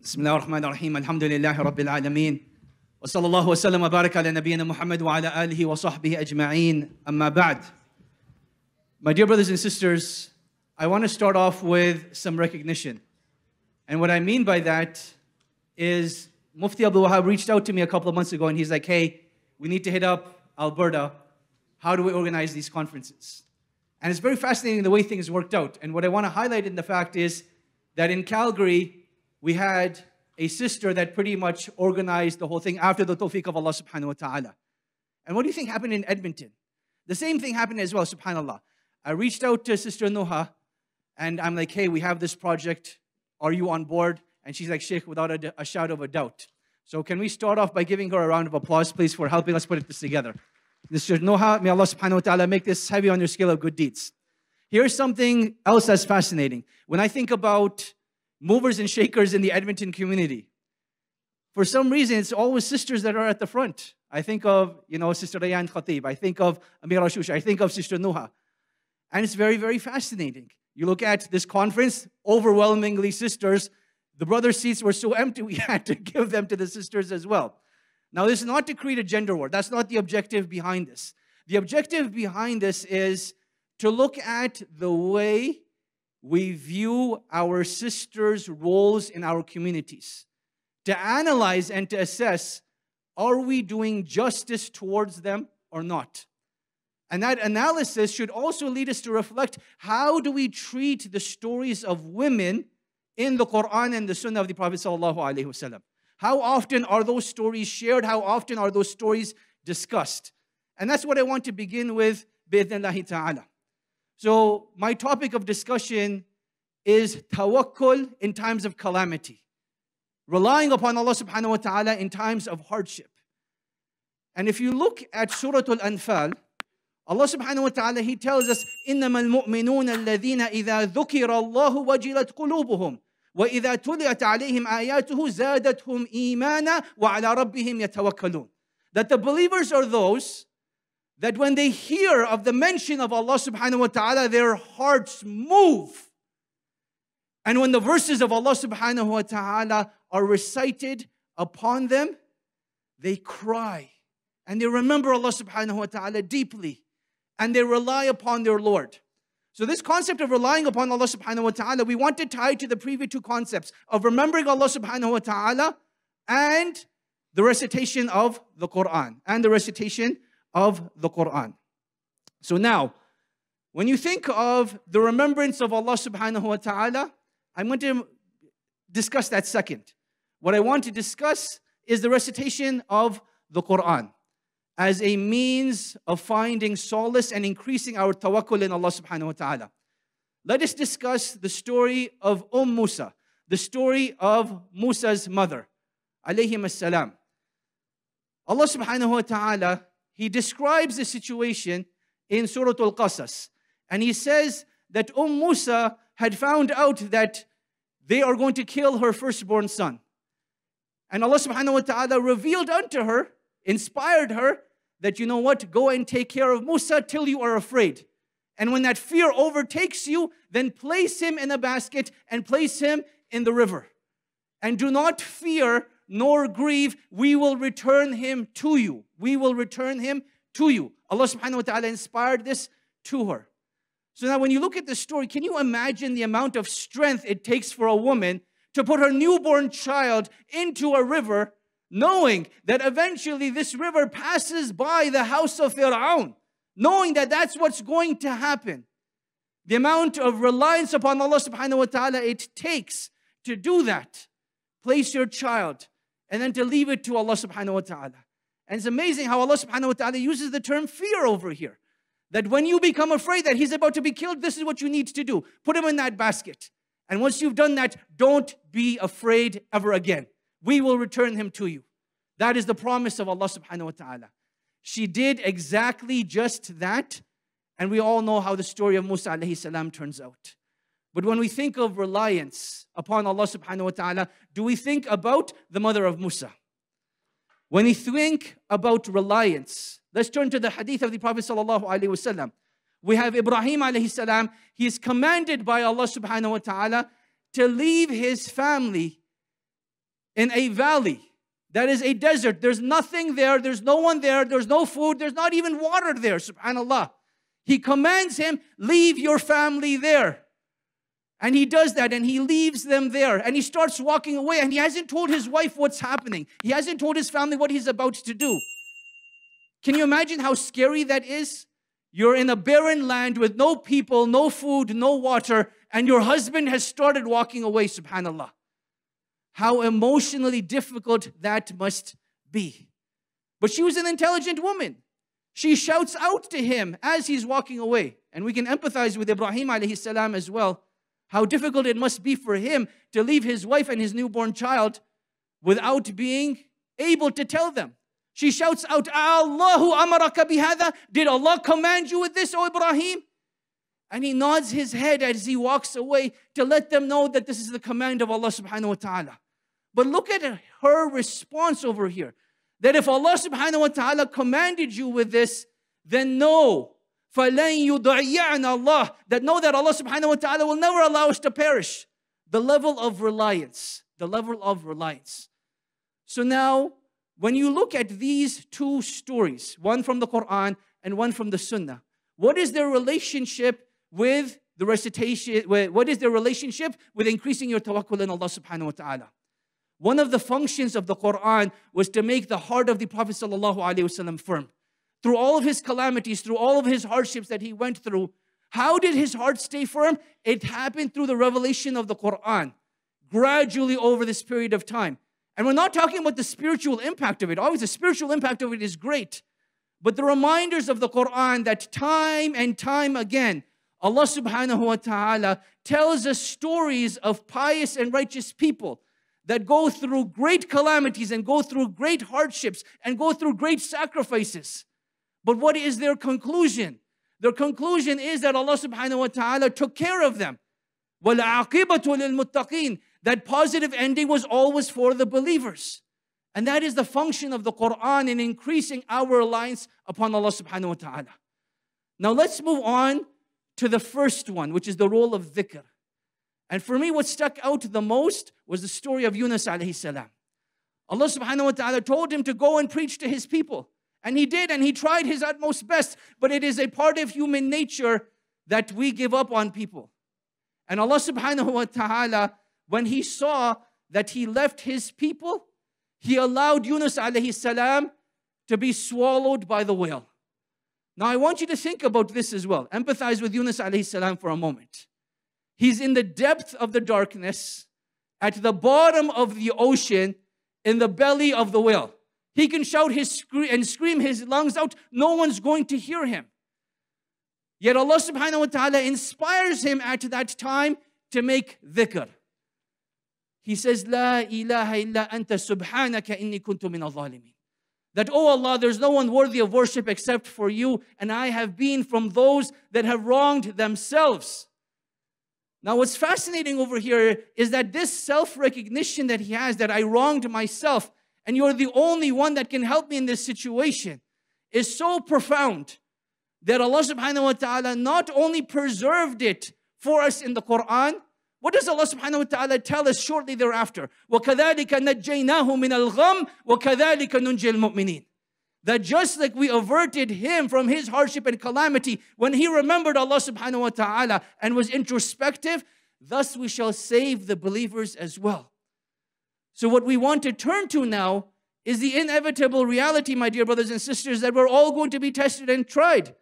بسم الله الرحمن الرحيم الحمد لله رب العالمين وصلى الله وسلم وبارك على نبينا محمد وعلى آله وصحبه أجمعين أما بعد My dear brothers and sisters, I want to start off with some recognition. And what I mean by that is Mufti Abdul Wahab reached out to me a couple of months ago and he's like, hey, we need to hit up Alberta. How do we organize these conferences? And it's very fascinating the way things worked out. And what I want to highlight in the fact is that in Calgary, we had a sister that pretty much organized the whole thing after the tawfiq of Allah subhanahu wa ta'ala. And what do you think happened in Edmonton? The same thing happened as well, subhanAllah. I reached out to Sister Noha and I'm like, hey, we have this project. Are you on board? And she's like, Sheikh, without a, a shadow of a doubt. So can we start off by giving her a round of applause, please, for helping us put this together? Sister Noha, may Allah subhanahu wa ta'ala make this heavy on your scale of good deeds. Here's something else that's fascinating. When I think about movers and shakers in the Edmonton community, for some reason, it's always sisters that are at the front. I think of, you know, Sister Rayan Khatib. I think of Amira Shush. I think of Sister Nuha. And it's very, very fascinating. You look at this conference, overwhelmingly sisters. The brother seats were so empty, we had to give them to the sisters as well. Now, this is not to create a gender war. That's not the objective behind this. The objective behind this is to look at the way we view our sisters' roles in our communities, to analyze and to assess are we doing justice towards them or not? And that analysis should also lead us to reflect how do we treat the stories of women in the Quran and the Sunnah of the Prophet How often are those stories shared? How often are those stories discussed? And that's what I want to begin with, bi'idhnillahi ta'ala. So my topic of discussion is tawakkul in times of calamity. Relying upon Allah subhanahu wa ta'ala in times of hardship. And if you look at Surah Al-Anfal, Allah subhanahu wa ta'ala, He tells us, إِنَّمَا الْمُؤْمِنُونَ الَّذِينَ إِذَا ذُكِرَ اللَّهُ وَجِلَتْ قُلُوبُهُمْ وإذا تليت عليهم آياته زادتهم إيمانا وعلى ربهم يتوكلون. That the believers are those that when they hear of the mention of Allah subhanahu wa ta'ala, their hearts move. And when the verses of Allah subhanahu wa ta'ala are recited upon them, they cry. And they remember Allah subhanahu wa ta'ala deeply. And they rely upon their Lord. So, this concept of relying upon Allah subhanahu wa ta'ala, we want to tie to the previous two concepts of remembering Allah subhanahu wa ta'ala and the recitation of the Quran. And the recitation of the Quran. So, now, when you think of the remembrance of Allah subhanahu wa ta'ala, I'm going to discuss that second. What I want to discuss is the recitation of the Quran as a means of finding solace and increasing our tawakkul in Allah subhanahu wa ta'ala. Let us discuss the story of Umm Musa, the story of Musa's mother, alayhim as-salam. Allah subhanahu wa ta'ala, He describes the situation in Surah Al-Qasas. And He says that Umm Musa had found out that they are going to kill her firstborn son. And Allah subhanahu wa ta'ala revealed unto her, inspired her, that you know what, go and take care of Musa till you are afraid. And when that fear overtakes you, then place him in a basket and place him in the river. And do not fear nor grieve, we will return him to you. We will return him to you. Allah subhanahu wa ta'ala inspired this to her. So now, when you look at the story, can you imagine the amount of strength it takes for a woman to put her newborn child into a river knowing that eventually this river passes by the house of Fir'aun, knowing that that's what's going to happen. The amount of reliance upon Allah subhanahu wa ta'ala it takes to do that. Place your child and then to leave it to Allah subhanahu wa ta'ala. And it's amazing how Allah subhanahu wa ta'ala uses the term fear over here. That when you become afraid that he's about to be killed, this is what you need to do. Put him in that basket. And once you've done that, don't be afraid ever again we will return him to you. That is the promise of Allah subhanahu wa ta'ala. She did exactly just that, and we all know how the story of Musa alayhi salam turns out. But when we think of reliance upon Allah subhanahu wa ta'ala, do we think about the mother of Musa? When we think about reliance, let's turn to the hadith of the Prophet sallallahu alaihi wasallam. We have Ibrahim alayhi salam. He is commanded by Allah subhanahu wa ta'ala to leave his family in a valley that is a desert. There's nothing there, there's no one there, there's no food, there's not even water there, subhanAllah. He commands him, Leave your family there. And he does that and he leaves them there and he starts walking away and he hasn't told his wife what's happening. He hasn't told his family what he's about to do. Can you imagine how scary that is? You're in a barren land with no people, no food, no water, and your husband has started walking away, subhanAllah. How emotionally difficult that must be. But she was an intelligent woman. She shouts out to him as he's walking away. And we can empathize with Ibrahim alayhi salam as well. How difficult it must be for him to leave his wife and his newborn child without being able to tell them. She shouts out, Allahu amaraka bihada. Did Allah command you with this, O Ibrahim? And he nods his head as he walks away to let them know that this is the command of Allah subhanahu wa ta'ala. But look at her response over here. That if Allah subhanahu wa ta'ala commanded you with this, then know, فَلَن يُضَيِّعْنَ Allah, that know that Allah subhanahu wa ta'ala will never allow us to perish. The level of reliance, the level of reliance. So now, when you look at these two stories, one from the Quran and one from the Sunnah, what is their relationship with the recitation, what is their relationship with increasing your tawakkul in Allah subhanahu wa ta'ala? One of the functions of the Quran was to make the heart of the Prophet ﷺ firm. Through all of his calamities, through all of his hardships that he went through, how did his heart stay firm? It happened through the revelation of the Quran, gradually over this period of time. And we're not talking about the spiritual impact of it. Always, the spiritual impact of it is great. But the reminders of the Quran that time and time again, Allah subhanahu wa ta'ala tells us stories of pious and righteous people that go through great calamities and go through great hardships and go through great sacrifices. But what is their conclusion? Their conclusion is that Allah subhanahu wa ta'ala took care of them. That positive ending was always for the believers. And that is the function of the Quran in increasing our reliance upon Allah subhanahu wa ta'ala. Now let's move on to the first one, which is the role of dhikr. And for me, what stuck out the most was the story of Yunus alayhi salam. Allah subhanahu wa ta'ala told him to go and preach to his people. And he did, and he tried his utmost best. But it is a part of human nature that we give up on people. And Allah subhanahu wa ta'ala, when he saw that he left his people, he allowed Yunus alayhi salam to be swallowed by the whale. Now I want you to think about this as well. Empathize with Yunus alayhi salam for a moment. He's in the depth of the darkness, at the bottom of the ocean, in the belly of the whale. He can shout his and scream his lungs out. No one's going to hear him. Yet Allah subhanahu wa ta'ala inspires him at that time to make dhikr. He says, La ilaha illa anta subhanaka inni kuntu min al-zalimin. That, oh Allah, there's no one worthy of worship except for you, and I have been from those that have wronged themselves. Now, what's fascinating over here is that this self recognition that he has, that I wronged myself, and you're the only one that can help me in this situation, is so profound that Allah subhanahu wa ta'ala not only preserved it for us in the Quran, what does Allah subhanahu wa ta'ala tell us shortly thereafter? وَكَذَلِكَ نَجَّيْنَاهُ مِنَ الْغَمِّ وَكَذَلِكَ نُنْجِي الْمُؤْمِنِينَ that just like we averted him from his hardship and calamity when he remembered Allah subhanahu wa ta'ala and was introspective, thus we shall save the believers as well. So, what we want to turn to now is the inevitable reality, my dear brothers and sisters, that we're all going to be tested and tried.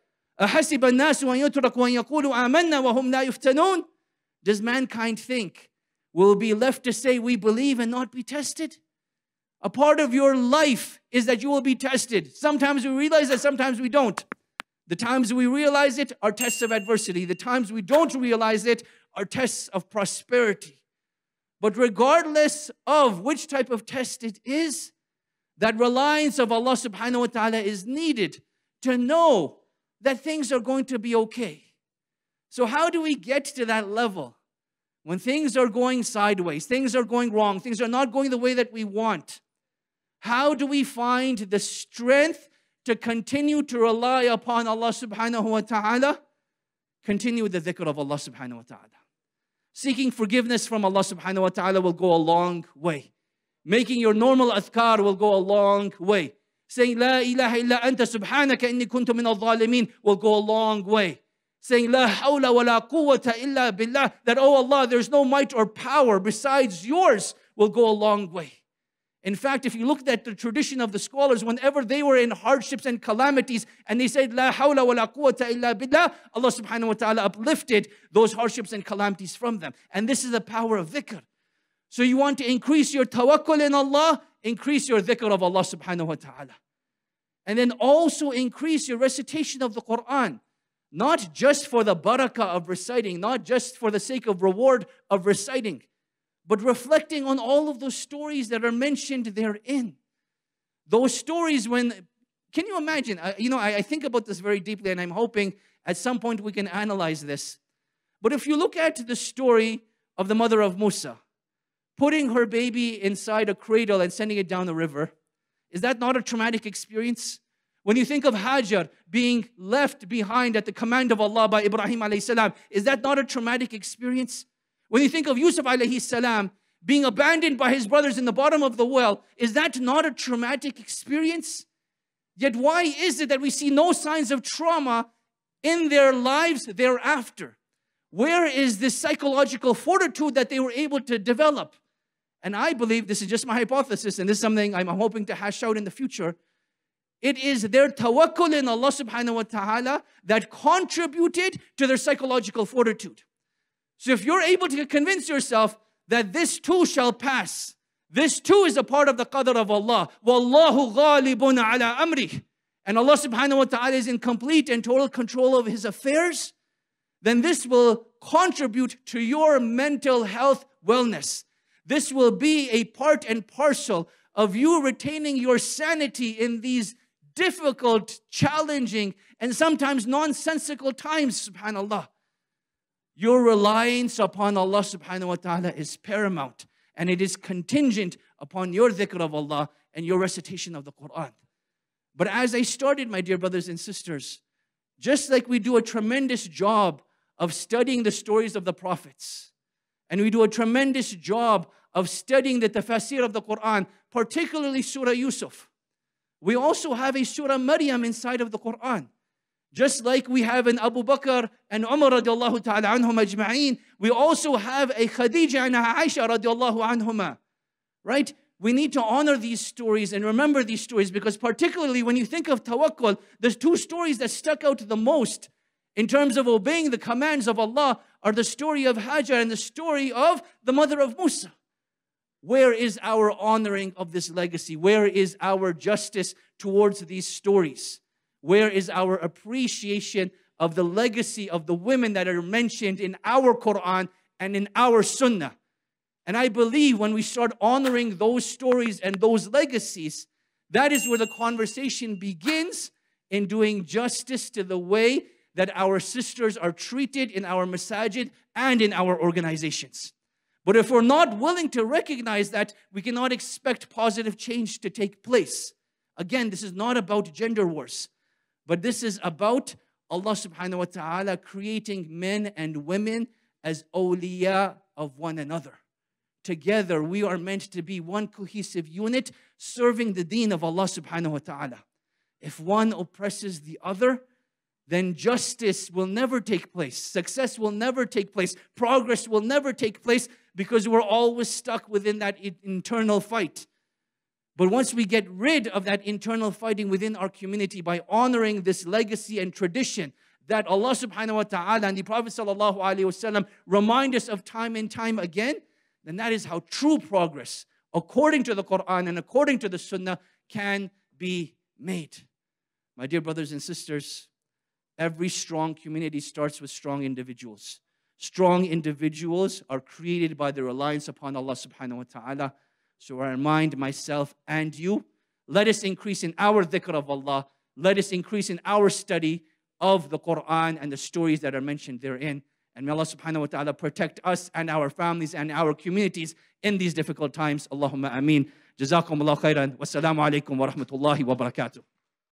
Does mankind think we'll be left to say we believe and not be tested? A part of your life is that you will be tested. Sometimes we realize that, sometimes we don't. The times we realize it are tests of adversity. The times we don't realize it are tests of prosperity. But regardless of which type of test it is, that reliance of Allah subhanahu wa ta'ala is needed to know that things are going to be okay. So, how do we get to that level? When things are going sideways, things are going wrong, things are not going the way that we want. How do we find the strength to continue to rely upon Allah subhanahu wa ta'ala? Continue with the dhikr of Allah subhanahu wa ta'ala. Seeking forgiveness from Allah subhanahu wa ta'ala will go a long way. Making your normal adhkar will go a long way. Saying La ilaha illa anta subhanaka inni kuntu min al-zalimin will go a long way. Saying La hawla wa la quwwata illa billah, that oh Allah, there's no might or power besides yours, will go a long way. In fact, if you look at the tradition of the scholars, whenever they were in hardships and calamities and they said, La hawla wa la quwwata illa billah, Allah subhanahu wa ta'ala uplifted those hardships and calamities from them. And this is the power of dhikr. So you want to increase your tawakkul in Allah, increase your dhikr of Allah subhanahu wa ta'ala. And then also increase your recitation of the Quran. Not just for the barakah of reciting, not just for the sake of reward of reciting, but reflecting on all of those stories that are mentioned therein. Those stories, when, can you imagine? Uh, you know, I, I think about this very deeply, and I'm hoping at some point we can analyze this. But if you look at the story of the mother of Musa, putting her baby inside a cradle and sending it down the river, is that not a traumatic experience? When you think of Hajar being left behind at the command of Allah by Ibrahim alayhi salam, is that not a traumatic experience? When you think of Yusuf alayhi salam being abandoned by his brothers in the bottom of the well, is that not a traumatic experience? Yet why is it that we see no signs of trauma in their lives thereafter? Where is this psychological fortitude that they were able to develop? And I believe this is just my hypothesis, and this is something I'm hoping to hash out in the future. It is their tawakkul in Allah subhanahu wa ta'ala that contributed to their psychological fortitude. So if you're able to convince yourself that this too shall pass, this too is a part of the qadr of Allah. Wallahu ghalibun ala amri. And Allah subhanahu wa ta'ala is in complete and total control of His affairs, then this will contribute to your mental health wellness. This will be a part and parcel of you retaining your sanity in these difficult, challenging, and sometimes nonsensical times, subhanAllah. Your reliance upon Allah subhanahu wa ta'ala is paramount and it is contingent upon your dhikr of Allah and your recitation of the Quran. But as I started, my dear brothers and sisters, just like we do a tremendous job of studying the stories of the prophets, and we do a tremendous job of studying the tafsir of the Quran, particularly Surah Yusuf, we also have a Surah Maryam inside of the Quran. Just like we have in Abu Bakr and Umar radiallahu ta'ala anhum ajma'een, we also have a Khadija and a Aisha radiallahu anhuma. Right? We need to honor these stories and remember these stories because particularly when you think of tawakkul, there's two stories that stuck out the most in terms of obeying the commands of Allah are the story of Hajar and the story of the mother of Musa. Where is our honoring of this legacy? Where is our justice towards these stories? Where is our appreciation of the legacy of the women that are mentioned in our Quran and in our Sunnah? And I believe when we start honoring those stories and those legacies, that is where the conversation begins in doing justice to the way that our sisters are treated in our masajid and in our organizations. But if we're not willing to recognize that, we cannot expect positive change to take place. Again, this is not about gender wars. But this is about Allah subhanahu wa ta'ala creating men and women as awliya of one another. Together, we are meant to be one cohesive unit serving the deen of Allah subhanahu wa ta'ala. If one oppresses the other, then justice will never take place. Success will never take place. Progress will never take place because we're always stuck within that internal fight. But once we get rid of that internal fighting within our community by honoring this legacy and tradition that Allah subhanahu wa ta'ala and the Prophet sallallahu alaihi wasallam remind us of time and time again, then that is how true progress, according to the Quran and according to the Sunnah, can be made. My dear brothers and sisters, every strong community starts with strong individuals. Strong individuals are created by the reliance upon Allah subhanahu wa ta'ala. So I remind myself and you, let us increase in our dhikr of Allah. Let us increase in our study of the Quran and the stories that are mentioned therein. And may Allah subhanahu wa ta'ala protect us and our families and our communities in these difficult times. Allahumma ameen. Jazakum Allah khairan. Wassalamu alaikum wa rahmatullahi wa barakatuh.